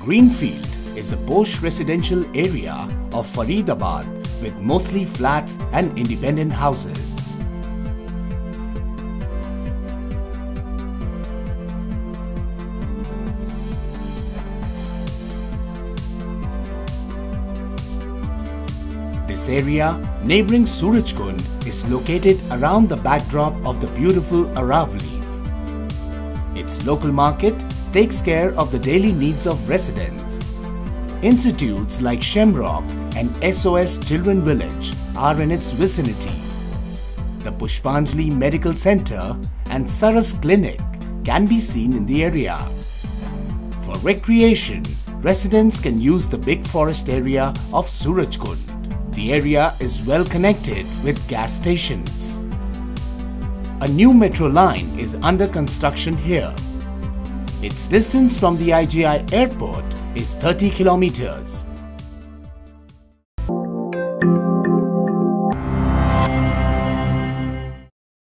Greenfield is a posh residential area of Faridabad with mostly flats and independent houses. This area, neighbouring Surajkund, is located around the backdrop of the beautiful Aravali's. Its local market takes care of the daily needs of residents. Institutes like Shamrock and SOS Children Village are in its vicinity. The Pushpanjali Medical Center and Saras Clinic can be seen in the area. For recreation, residents can use the big forest area of Surajkund. The area is well connected with gas stations. A new metro line is under construction here. Its distance from the IGI airport is 30 kilometers.